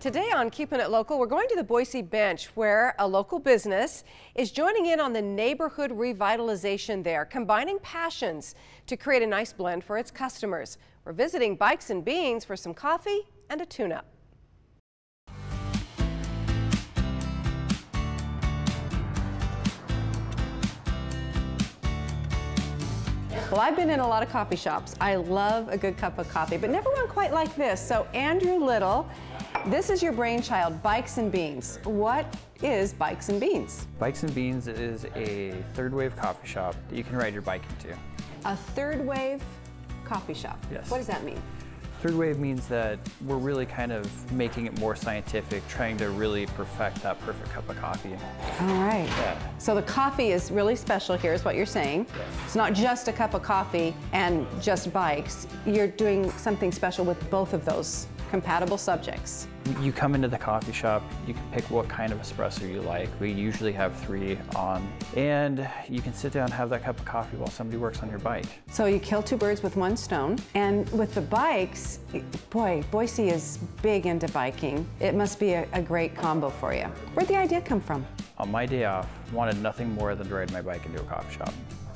Today on Keeping It Local, we're going to the Boise Bench where a local business is joining in on the neighborhood revitalization there, combining passions to create a nice blend for its customers. We're visiting Bikes and Beans for some coffee and a tune-up. Well, I've been in a lot of coffee shops. I love a good cup of coffee, but never one quite like this. So Andrew Little, this is your brainchild, Bikes and Beans. What is Bikes and Beans? Bikes and Beans is a third wave coffee shop that you can ride your bike into. A third wave coffee shop? Yes. What does that mean? Third wave means that we're really kind of making it more scientific, trying to really perfect that perfect cup of coffee. All right. Yeah. So the coffee is really special here is what you're saying. Yes. It's not just a cup of coffee and just bikes. You're doing something special with both of those compatible subjects. You come into the coffee shop, you can pick what kind of espresso you like. We usually have three on, and you can sit down and have that cup of coffee while somebody works on your bike. So you kill two birds with one stone. And with the bikes, boy, Boise is big into biking. It must be a, a great combo for you. Where'd the idea come from? On my day off, wanted nothing more than to ride my bike into a coffee shop.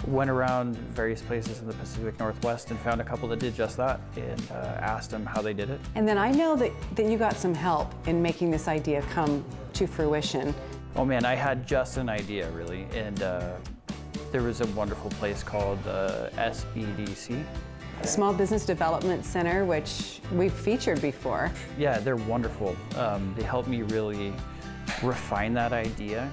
Went around various places in the Pacific Northwest and found a couple that did just that and uh, asked them how they did it. And then I know that, that you got some help in making this idea come to fruition. Oh man, I had just an idea really, and uh, there was a wonderful place called uh, SBDC. Small Business Development Center, which we've featured before. Yeah, they're wonderful. Um, they helped me really refine that idea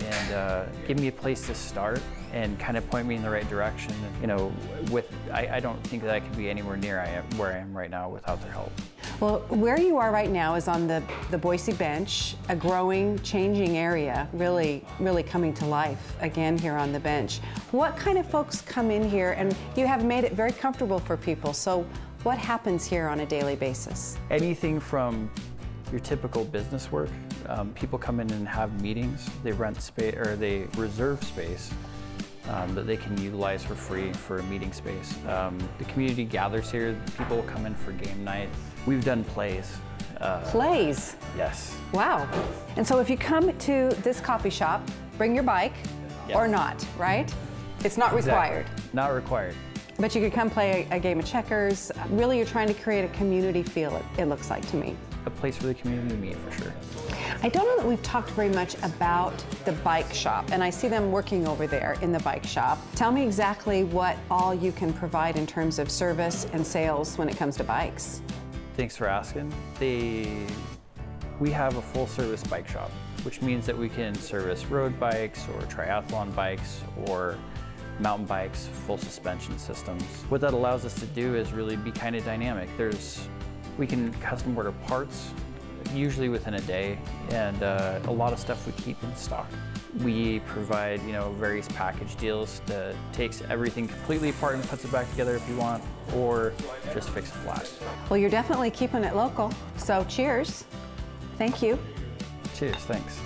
and uh, give me a place to start and kind of point me in the right direction. You know, with I, I don't think that I could be anywhere near I am, where I am right now without their help. Well, where you are right now is on the, the Boise bench, a growing, changing area, really, really coming to life again here on the bench. What kind of folks come in here? And you have made it very comfortable for people. So what happens here on a daily basis? Anything from your typical business work. Um, people come in and have meetings. They rent space or they reserve space um, that they can utilize for free for a meeting space. Um, the community gathers here. People come in for game night. We've done plays. Uh, plays? Yes. Wow. And so if you come to this coffee shop, bring your bike yes. or not, right? It's not required. Exactly. Not required. But you could come play a, a, game of checkers. Really, you're trying to create a community feel, it, it looks like to me. A place for the community to meet, for sure. I don't know that we've talked very much about the bike shop, and I see them working over there in the bike shop. Tell me exactly what all you can provide in terms of service and sales when it comes to bikes. Thanks for asking. We have a full service bike shop, which means that we can service road bikes or triathlon bikes or mountain bikes, full suspension systems. What that allows us to do is really be kind of dynamic. There's, we can custom order parts usually within a day, and uh, a lot of stuff we keep in stock. We provide, you know, various package deals that takes everything completely apart and puts it back together if you want, or just fix it flat. Well, you're definitely keeping it local, so cheers. Thank you. Cheers, thanks.